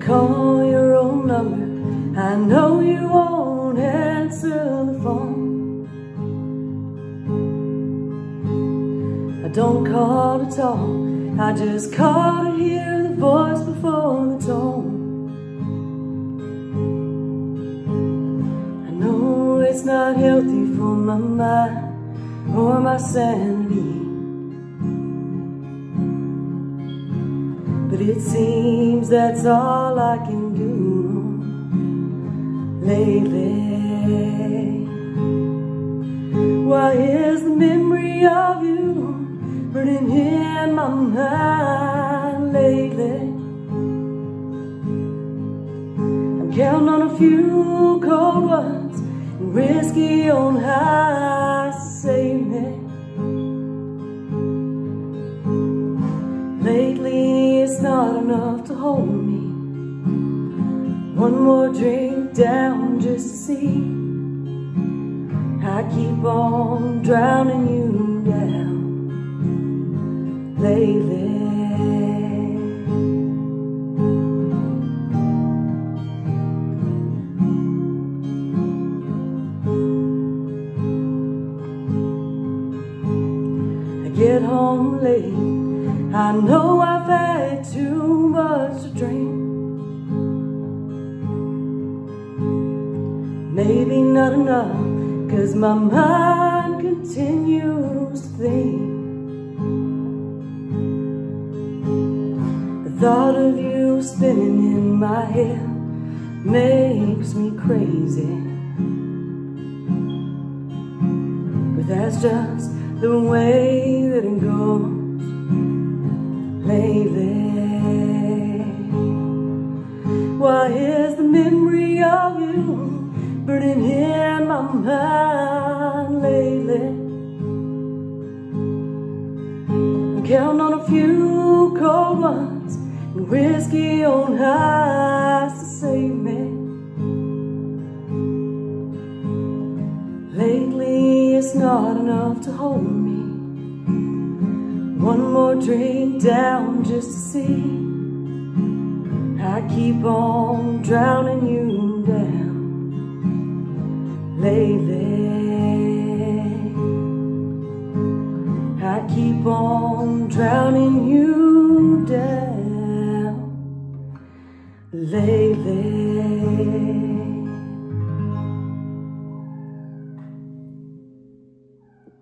call your old number. I know you won't answer the phone. I don't call to talk. I just call to hear the voice before the tone. I know it's not healthy for my mind or my sanity. But it seems that's all I can do lately. Why is the memory of you burning in my mind lately? I'm counting on a few cold ones and whiskey on high not enough to hold me. One more drink down just to see. I keep on drowning you down lately. I get home late. I know I've had too much to drink. Maybe not enough, cause my mind continues to think. The thought of you spinning in my head makes me crazy. But that's just the way that it goes Why is the memory of you burning in my mind lately? I'm counting on a few cold ones and whiskey on ice to save me. Lately, it's not enough to hold me. One more drink down just to see. I keep on drowning you down lately. I keep on drowning you down lately.